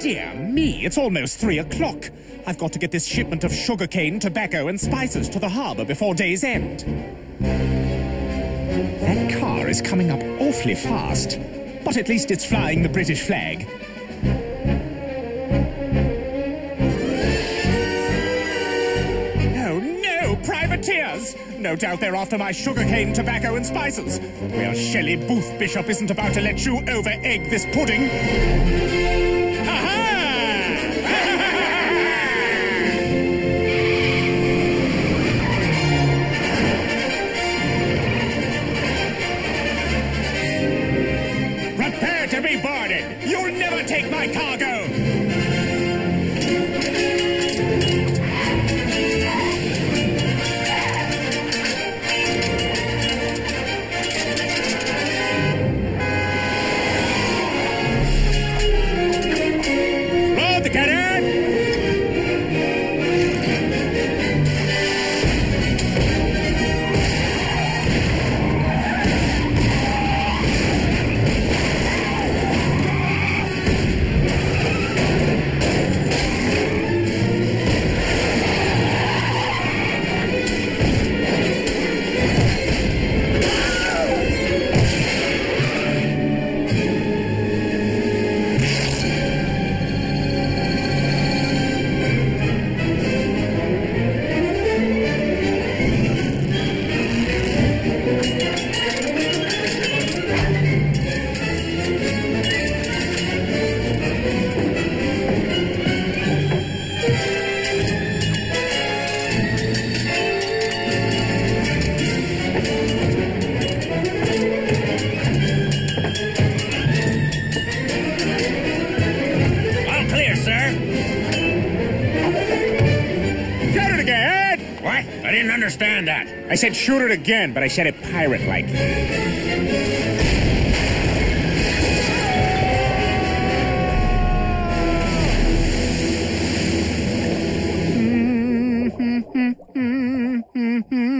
Dear me, it's almost three o'clock. I've got to get this shipment of sugarcane, tobacco, and spices to the harbor before day's end. That car is coming up awfully fast, but at least it's flying the British flag. Oh no, privateers! No doubt they're after my sugarcane, tobacco, and spices. Well, Shelley Booth Bishop isn't about to let you over egg this pudding. Take my cargo! I didn't understand that. I said shoot it again, but I said it pirate like.